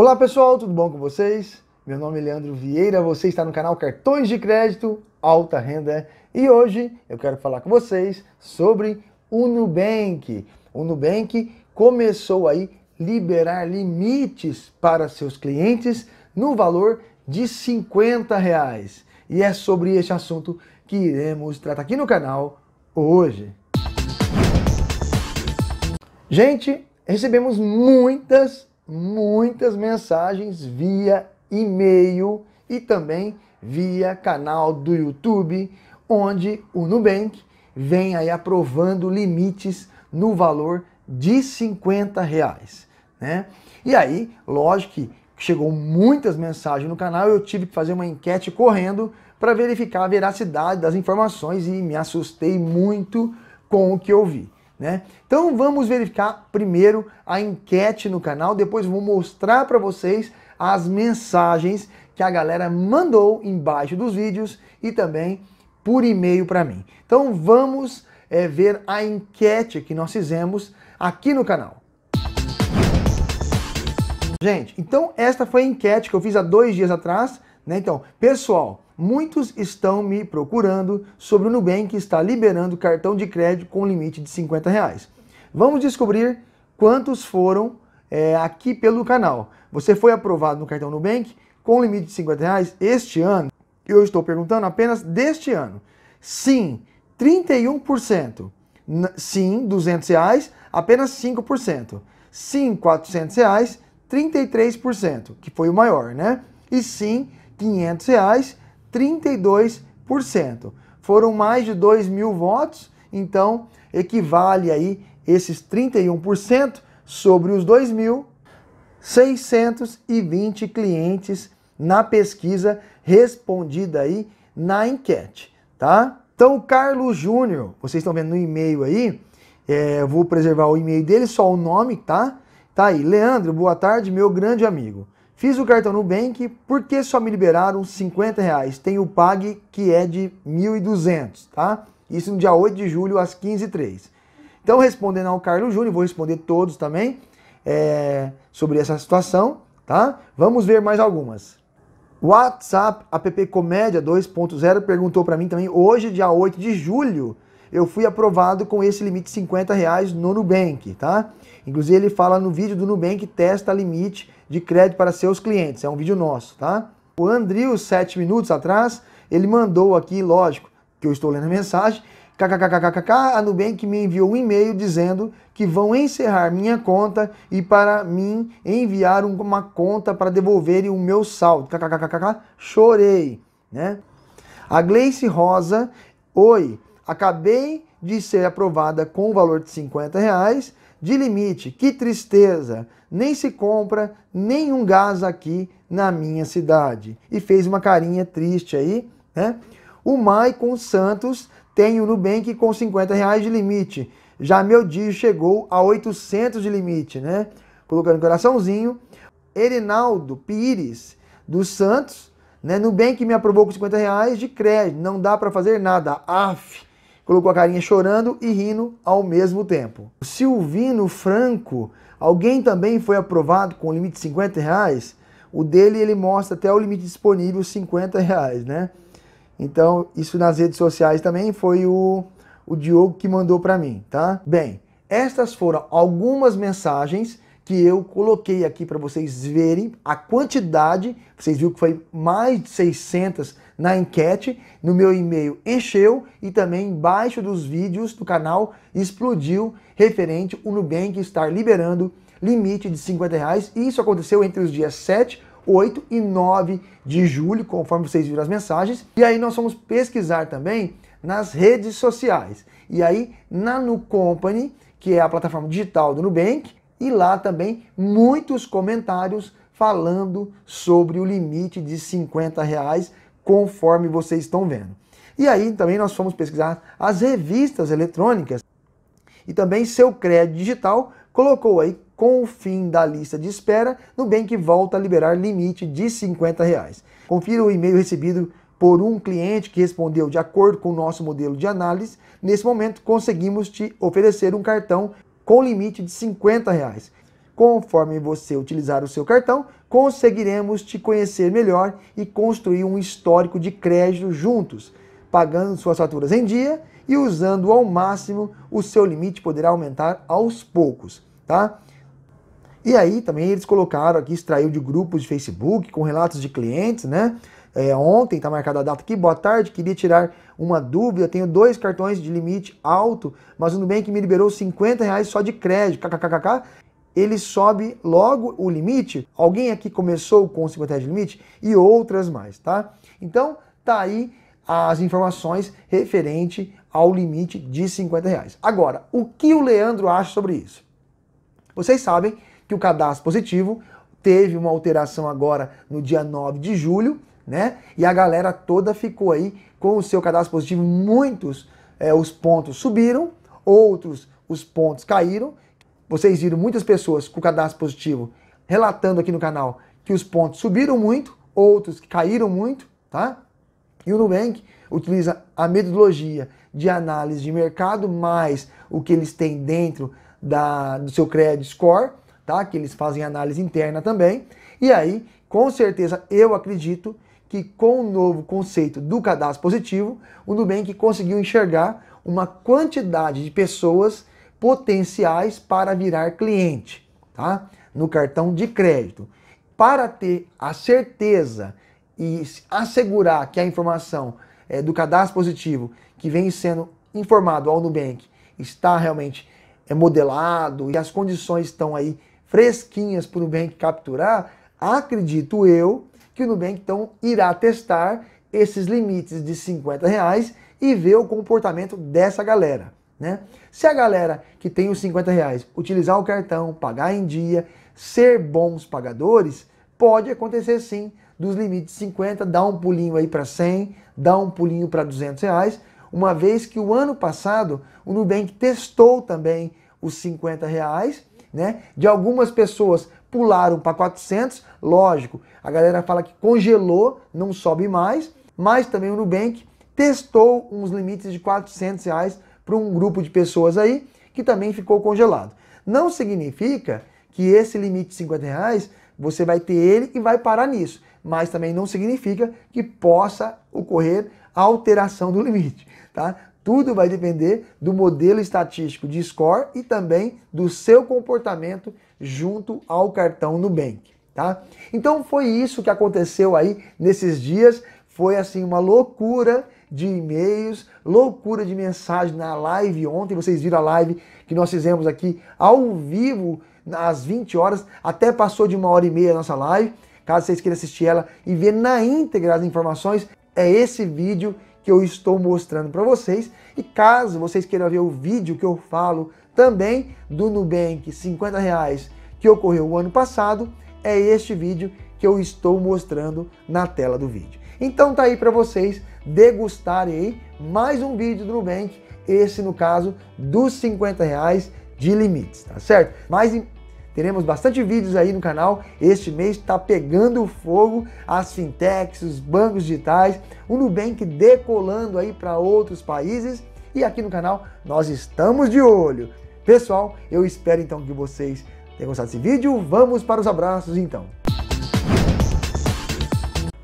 Olá pessoal, tudo bom com vocês? Meu nome é Leandro Vieira, você está no canal Cartões de Crédito Alta Renda e hoje eu quero falar com vocês sobre o Nubank. O Nubank começou aí liberar limites para seus clientes no valor de 50 reais. E é sobre este assunto que iremos tratar aqui no canal hoje. Gente, recebemos muitas, muitas mensagens via e-mail e também via canal do YouTube, onde o Nubank vem aí aprovando limites no valor de 50 reais. Né? E aí, lógico que chegou muitas mensagens no canal, eu tive que fazer uma enquete correndo para verificar a veracidade das informações e me assustei muito com o que eu vi. Né? Então vamos verificar primeiro a enquete no canal, depois vou mostrar para vocês as mensagens que a galera mandou embaixo dos vídeos e também por e-mail para mim. Então vamos é, ver a enquete que nós fizemos aqui no canal. Gente, então esta foi a enquete que eu fiz há dois dias atrás. Né? Então, pessoal, muitos estão me procurando sobre o Nubank que está liberando cartão de crédito com limite de 50 reais. Vamos descobrir quantos foram é, aqui pelo canal. Você foi aprovado no cartão Nubank com limite de 50 reais este ano? Eu estou perguntando apenas deste ano. Sim, 31%. Sim, 200 reais, apenas 5%. Sim, 400 reais, 33%, que foi o maior, né? E sim, 500 reais, 32%. Foram mais de 2 mil votos, então equivale aí esses 31% sobre os 2.620 clientes na pesquisa respondida aí na enquete, tá? Então, Carlos Júnior, vocês estão vendo no e-mail aí, é, vou preservar o e-mail dele, só o nome, tá? Tá aí, Leandro, boa tarde, meu grande amigo. Fiz o cartão Nubank, por que só me liberaram 50 reais? Tem o PAG que é de 1.200, tá? Isso no dia 8 de julho, às 15h03. Então, respondendo ao Carlos Júnior, vou responder todos também é, sobre essa situação, tá? Vamos ver mais algumas. WhatsApp app Comédia 2.0 perguntou para mim também, hoje, dia 8 de julho, eu fui aprovado com esse limite de 50 reais no Nubank, tá? Inclusive ele fala no vídeo do Nubank, testa limite de crédito para seus clientes, é um vídeo nosso, tá? O Andril, sete minutos atrás, ele mandou aqui, lógico, que eu estou lendo a mensagem, kkkkkk, a Nubank me enviou um e-mail dizendo que vão encerrar minha conta e para mim enviar uma conta para devolverem o meu saldo. Kkkk, chorei, né? A Gleice Rosa, oi, acabei de ser aprovada com o valor de 50 reais de limite. Que tristeza! Nem se compra nenhum gás aqui na minha cidade. E fez uma carinha triste aí, né? O Maicon Santos tem o Nubank com 50 reais de limite. Já meu dia chegou a 800 de limite, né? Colocando coraçãozinho. Erinaldo Pires dos Santos, né? Nubank me aprovou com 50 reais de crédito. Não dá para fazer nada. Af colocou a carinha chorando e rindo ao mesmo tempo. Silvino Franco, alguém também foi aprovado com limite de 50 reais? O dele ele mostra até o limite disponível 50 reais, né? Então, isso nas redes sociais também foi o, o Diogo que mandou para mim, tá? Bem, estas foram algumas mensagens que eu coloquei aqui para vocês verem a quantidade, vocês viram que foi mais de 600 na enquete, no meu e-mail encheu e também embaixo dos vídeos do canal explodiu referente o Nubank estar liberando limite de 50 reais. E isso aconteceu entre os dias 7, 8 e 9 de julho, conforme vocês viram as mensagens. E aí nós vamos pesquisar também nas redes sociais. E aí na Nucompany, que é a plataforma digital do Nubank, e lá também muitos comentários falando sobre o limite de 50 reais, conforme vocês estão vendo. E aí também nós fomos pesquisar as revistas eletrônicas e também seu crédito digital colocou aí com o fim da lista de espera, Nubank volta a liberar limite de 50 reais. Confira o e-mail recebido por um cliente que respondeu de acordo com o nosso modelo de análise. Nesse momento, conseguimos te oferecer um cartão com limite de 50 reais. Conforme você utilizar o seu cartão, conseguiremos te conhecer melhor e construir um histórico de crédito juntos, pagando suas faturas em dia e usando ao máximo, o seu limite poderá aumentar aos poucos, tá? E aí também eles colocaram aqui, extraiu de grupos de Facebook com relatos de clientes, né? É, ontem está marcada a data aqui, boa tarde, queria tirar uma dúvida, tenho dois cartões de limite alto, mas o Nubank me liberou 50 reais só de crédito, kkkk, ele sobe logo o limite, alguém aqui começou com 50 reais de limite? E outras mais, tá? Então, tá aí as informações referente ao limite de 50 reais. Agora, o que o Leandro acha sobre isso? Vocês sabem que o cadastro positivo teve uma alteração agora no dia 9 de julho, né? E a galera toda ficou aí com o seu cadastro positivo. Muitos é, os pontos subiram, outros os pontos caíram. Vocês viram muitas pessoas com cadastro positivo relatando aqui no canal que os pontos subiram muito, outros que caíram muito, tá? E o Nubank utiliza a metodologia de análise de mercado mais o que eles têm dentro da, do seu credit score, tá? Que eles fazem análise interna também. E aí, com certeza, eu acredito que com o novo conceito do cadastro positivo, o Nubank conseguiu enxergar uma quantidade de pessoas potenciais para virar cliente, tá? No cartão de crédito. Para ter a certeza e assegurar que a informação é, do cadastro positivo que vem sendo informado ao Nubank está realmente é, modelado e as condições estão aí fresquinhas para o Nubank capturar, acredito eu que o Nubank então irá testar esses limites de 50 reais e ver o comportamento dessa galera. Né? Se a galera que tem os 50 reais utilizar o cartão, pagar em dia, ser bons pagadores, pode acontecer sim dos limites 50, dá um pulinho aí para 100, dá um pulinho para 200 reais, uma vez que o ano passado o Nubank testou também os 50 reais, né? De algumas pessoas pularam para 400, lógico, a galera fala que congelou, não sobe mais, mas também o Nubank testou uns limites de 400 reais para um grupo de pessoas aí que também ficou congelado. Não significa que esse limite de 50 reais você vai ter ele e vai parar nisso mas também não significa que possa ocorrer alteração do limite, tá? Tudo vai depender do modelo estatístico de score e também do seu comportamento junto ao cartão Nubank, tá? Então foi isso que aconteceu aí nesses dias, foi assim uma loucura de e-mails, loucura de mensagem na live ontem, vocês viram a live que nós fizemos aqui ao vivo às 20 horas, até passou de uma hora e meia a nossa live. Caso vocês queiram assistir ela e ver na íntegra as informações, é esse vídeo que eu estou mostrando para vocês. E caso vocês queiram ver o vídeo que eu falo também do Nubank 50 reais que ocorreu o ano passado, é este vídeo que eu estou mostrando na tela do vídeo. Então tá aí para vocês degustarem mais um vídeo do Nubank, esse no caso dos 50 reais de limites, tá certo? Mas Teremos bastante vídeos aí no canal. Este mês está pegando fogo as fintechs, os bancos digitais, o Nubank decolando aí para outros países. E aqui no canal nós estamos de olho. Pessoal, eu espero então que vocês tenham gostado desse vídeo. Vamos para os abraços então.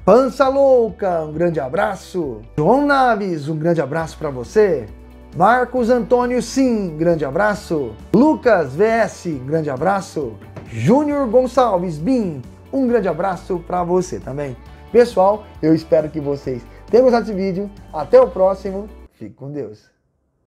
Pança Louca, um grande abraço. João Naves, um grande abraço para você. Marcos Antônio Sim, grande abraço. Lucas VS, grande abraço. Júnior Gonçalves Bim, um grande abraço para você também. Pessoal, eu espero que vocês tenham gostado desse vídeo. Até o próximo. Fique com Deus.